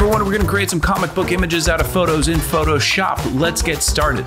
everyone, we're gonna create some comic book images out of photos in Photoshop. Let's get started.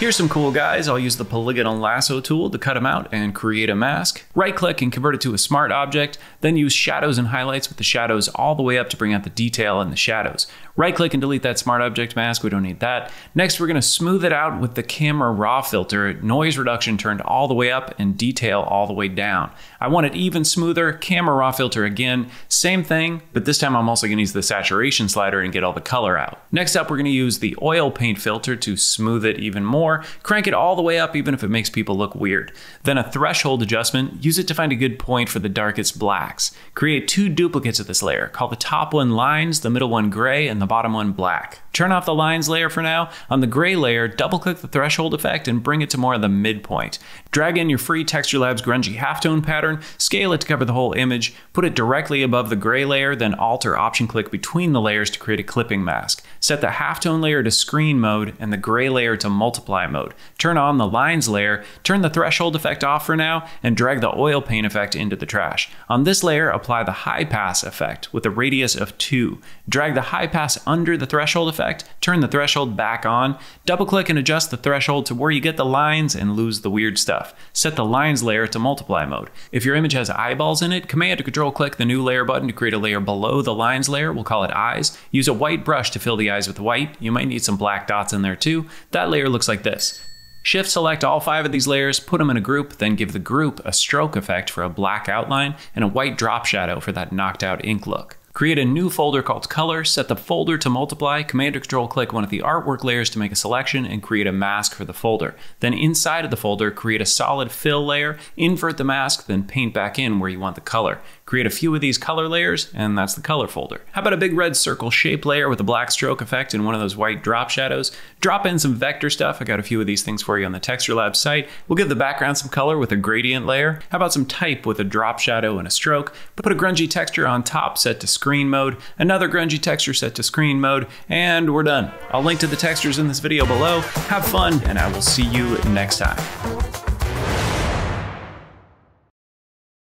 Here's some cool guys. I'll use the polygonal lasso tool to cut them out and create a mask. Right click and convert it to a smart object, then use shadows and highlights with the shadows all the way up to bring out the detail in the shadows. Right click and delete that smart object mask, we don't need that. Next, we're gonna smooth it out with the camera raw filter, noise reduction turned all the way up and detail all the way down. I want it even smoother, camera raw filter again, same thing, but this time I'm also gonna use the saturation slider and get all the color out. Next up, we're gonna use the oil paint filter to smooth it even more more, crank it all the way up even if it makes people look weird. Then a threshold adjustment, use it to find a good point for the darkest blacks. Create two duplicates of this layer. Call the top one lines, the middle one gray, and the bottom one black. Turn off the lines layer for now. On the gray layer, double click the threshold effect and bring it to more of the midpoint. Drag in your free Texture Labs grungy halftone pattern, scale it to cover the whole image, put it directly above the gray layer, then Alt or Option click between the layers to create a clipping mask. Set the halftone layer to screen mode and the gray layer to multiply mode. Turn on the lines layer, turn the threshold effect off for now, and drag the oil paint effect into the trash. On this layer, apply the high pass effect with a radius of 2. Drag the high pass under the threshold effect effect, turn the threshold back on, double click and adjust the threshold to where you get the lines and lose the weird stuff. Set the lines layer to multiply mode. If your image has eyeballs in it, command or control click the new layer button to create a layer below the lines layer, we'll call it eyes. Use a white brush to fill the eyes with white. You might need some black dots in there too. That layer looks like this. Shift select all five of these layers, put them in a group, then give the group a stroke effect for a black outline and a white drop shadow for that knocked out ink look. Create a new folder called Color, set the folder to multiply, Command or Control click one of the artwork layers to make a selection, and create a mask for the folder. Then inside of the folder, create a solid fill layer, invert the mask, then paint back in where you want the color. Create a few of these color layers, and that's the color folder. How about a big red circle shape layer with a black stroke effect and one of those white drop shadows? Drop in some vector stuff. I got a few of these things for you on the Texture Lab site. We'll give the background some color with a gradient layer. How about some type with a drop shadow and a stroke? But put a grungy texture on top set to screen mode, another grungy texture set to screen mode, and we're done. I'll link to the textures in this video below. Have fun, and I will see you next time.